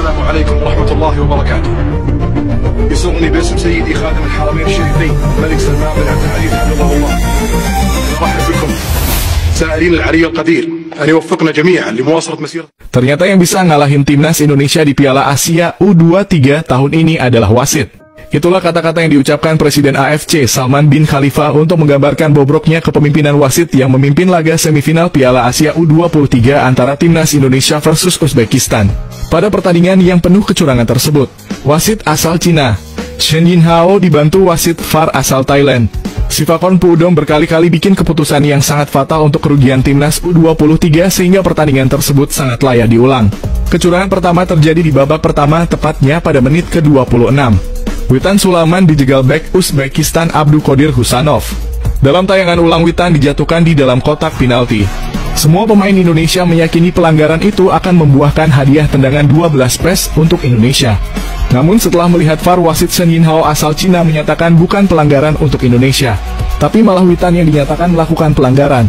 السلام عليكم ورحمة الله وبركاته يسرني باسم سيدي خادم الحرمين الشريفين الملك سلمان بن عبد العزيز حفظه الله نرحب بكم سائلين العلي القدير أن يوفقنا جميعا لمواصلة مسيرة Ternyata yang bisa ngalahin timnas Indonesia di Piala Asia U23 tahun ini adalah wasit. Itulah kata-kata yang diucapkan Presiden AFC Salman bin Khalifa untuk menggambarkan bobroknya kepemimpinan wasit yang memimpin laga semifinal Piala Asia U23 antara timnas Indonesia versus Uzbekistan. Pada pertandingan yang penuh kecurangan tersebut, wasit asal Cina, Chen Yinhao dibantu wasit VAR asal Thailand. Sivakon Pudong berkali-kali bikin keputusan yang sangat fatal untuk kerugian timnas U23 sehingga pertandingan tersebut sangat layak diulang. Kecurangan pertama terjadi di babak pertama tepatnya pada menit ke-26. Witan Sulaman dijegal back Uzbekistan Abdul Qadir Husanov. Dalam tayangan ulang Witan dijatuhkan di dalam kotak penalti. Semua pemain Indonesia meyakini pelanggaran itu akan membuahkan hadiah tendangan 12 pes untuk Indonesia. Namun setelah melihat VAR wasit Shen Yinhao asal Cina menyatakan bukan pelanggaran untuk Indonesia, tapi malah Witan yang dinyatakan melakukan pelanggaran.